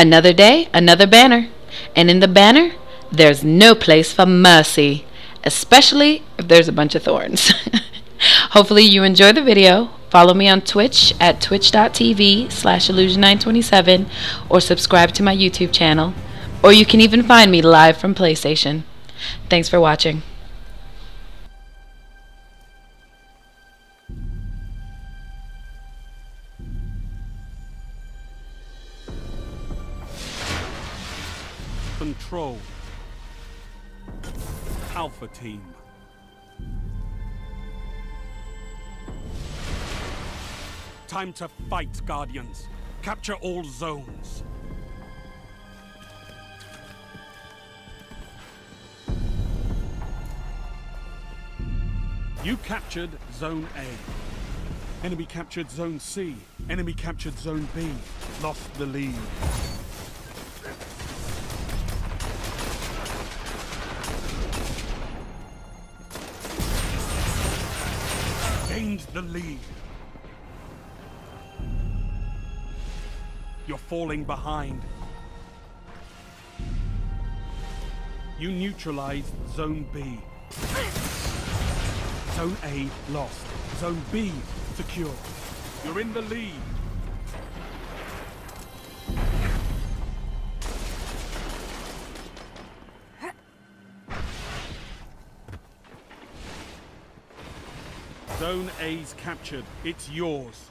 Another day, another banner. And in the banner, there's no place for mercy, especially if there's a bunch of thorns. Hopefully you enjoy the video. Follow me on Twitch at twitch.tv slash illusion927 or subscribe to my YouTube channel. Or you can even find me live from PlayStation. Thanks for watching. Control. Alpha Team. Time to fight, Guardians. Capture all zones. You captured Zone A. Enemy captured Zone C. Enemy captured Zone B. Lost the lead. The lead. You're falling behind. You neutralized Zone B. Zone A lost. Zone B secure. You're in the lead. Zone A's captured. It's yours.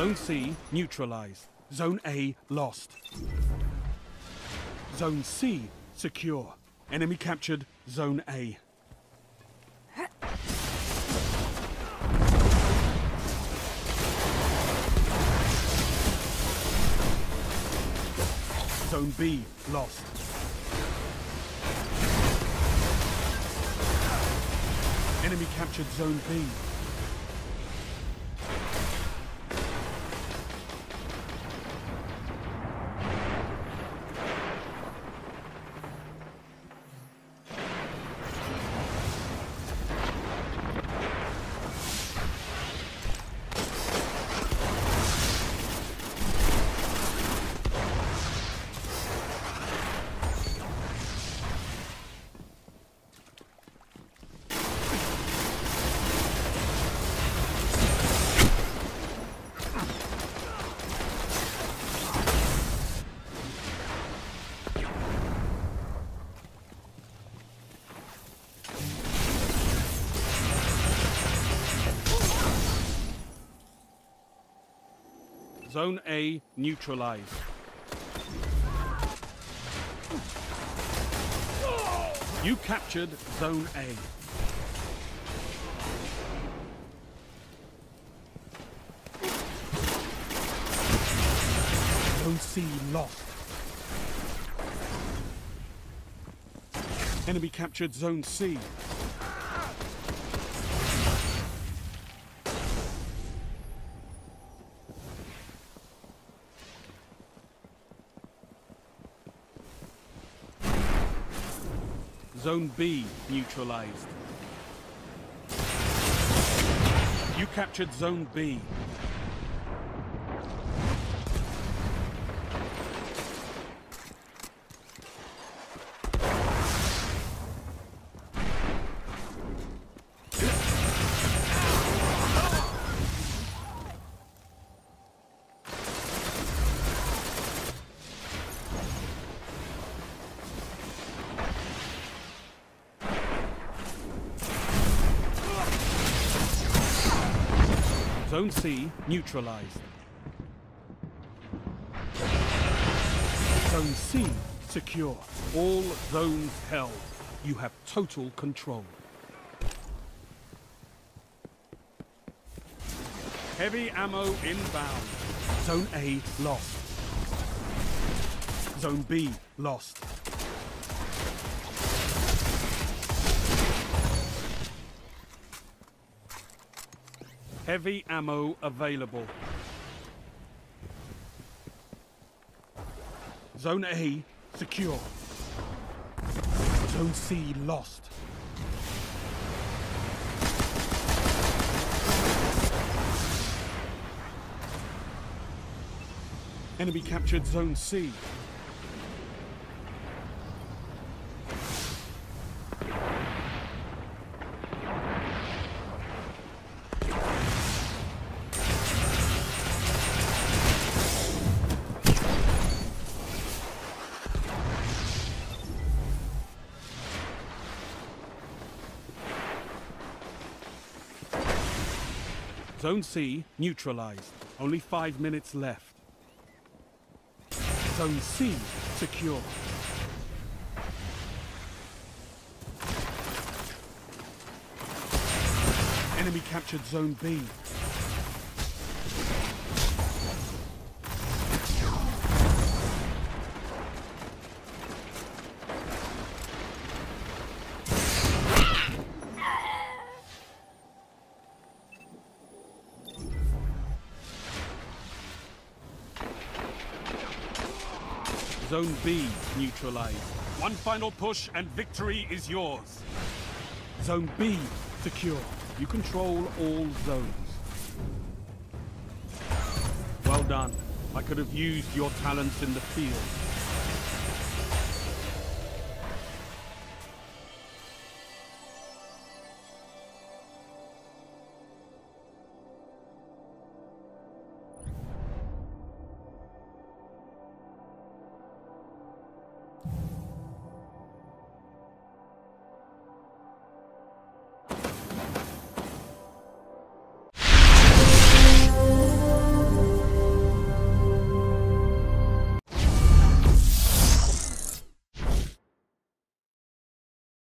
Zone C neutralized. Zone A lost. Zone C secure. Enemy captured Zone A. Zone B lost. Enemy captured Zone B. Zone A neutralized. You captured Zone A. Zone C lost. Enemy captured Zone C. Zone B neutralized. You captured Zone B. Zone C neutralized. Zone C secure. All zones held. You have total control. Heavy ammo inbound. Zone A lost. Zone B lost. Heavy ammo available. Zone A secure. Zone C lost. Enemy captured Zone C. Zone C neutralized. Only five minutes left. Zone C secure. Enemy captured Zone B. Zone B neutralized. One final push and victory is yours. Zone B secure. You control all zones. Well done. I could have used your talents in the field.